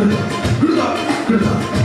くれた。くれた。くれた。